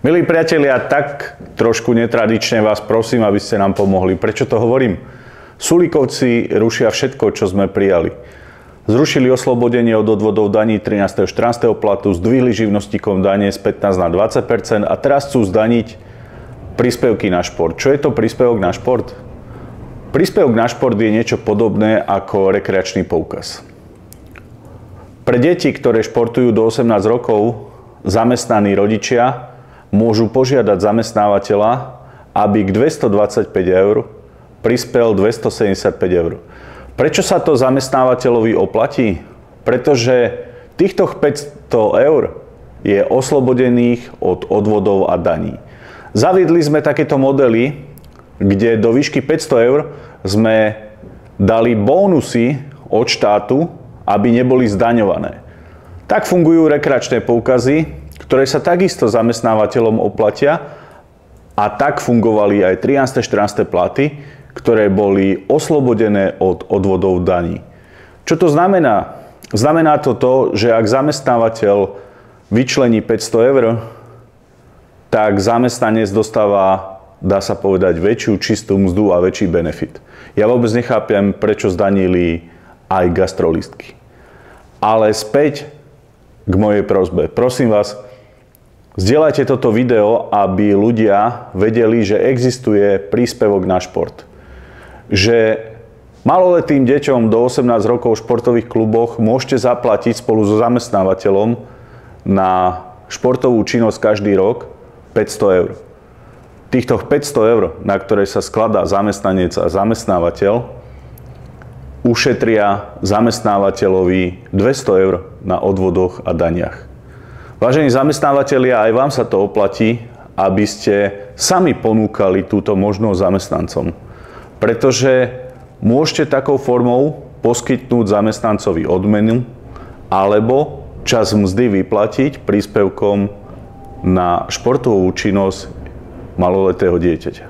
Milí priatelia, tak trošku netradične vás prosím, aby ste nám pomohli. Prečo to hovorím? Sulíkovci rušia všetko, čo sme prijali. Zrušili oslobodenie od odvodov daní 13. 14. platu, zdvihli živnostníkom dane z 15 na 20% a teraz chcú zdaniť príspevky na šport. Čo je to príspevok na šport? Príspevok na šport je niečo podobné ako rekreačný poukaz. Pre deti, ktoré športujú do 18 rokov, zamestnaní rodičia môžu požiadať zamestnávateľa, aby k 225 eur prispel 275 eur. Prečo sa to zamestnávateľovi oplatí? Pretože týchto 500 eur je oslobodených od odvodov a daní. Zaviedli sme takéto modely, kde do výšky 500 eur sme dali bónusy od štátu, aby neboli zdaňované. Tak fungujú rekreačné poukazy, ktoré sa takisto zamestnávateľom oplatia a tak fungovali aj 13. 14. platy, ktoré boli oslobodené od odvodov daní. Čo to znamená? Znamená to to, že ak zamestnávateľ vyčlení 500 eur, tak zamestnanec dostáva, dá sa povedať, väčšiu čistú mzdu a väčší benefit. Ja vôbec nechápem, prečo zdanili aj gastrolistky. Ale späť k mojej prozbe. Prosím vás, Zdieľajte toto video, aby ľudia vedeli, že existuje príspevok na šport. Že maloletým deťom do 18 rokov v športových kluboch môžete zaplatiť spolu so zamestnávateľom na športovú činnosť každý rok 500 eur. Týchto 500 eur, na ktoré sa skladá zamestnanec a zamestnávateľ, ušetria zamestnávateľovi 200 eur na odvodoch a daniach. Vážení zamestnávateľia, aj vám sa to oplatí, aby ste sami ponúkali túto možnosť zamestnancom. Pretože môžete takou formou poskytnúť zamestnancovi odmenu alebo čas mzdy vyplatiť príspevkom na športovú činnosť maloletého dieťaťa.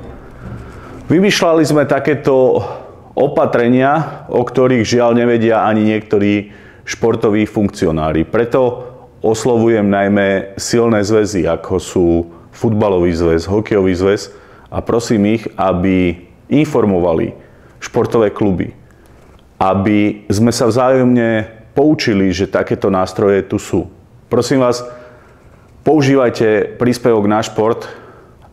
Vymýšľali sme takéto opatrenia, o ktorých žiaľ nevedia ani niektorí športoví funkcionári. Preto oslovujem najmä silné zväzy, ako sú futbalový zväz, hokejový zväz a prosím ich, aby informovali športové kluby, aby sme sa vzájomne poučili, že takéto nástroje tu sú. Prosím vás, používajte príspevok na šport,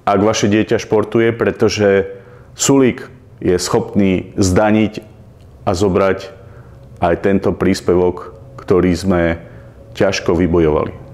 ak vaše dieťa športuje, pretože Sulík je schopný zdaniť a zobrať aj tento príspevok, ktorý sme ťažko vybojovali.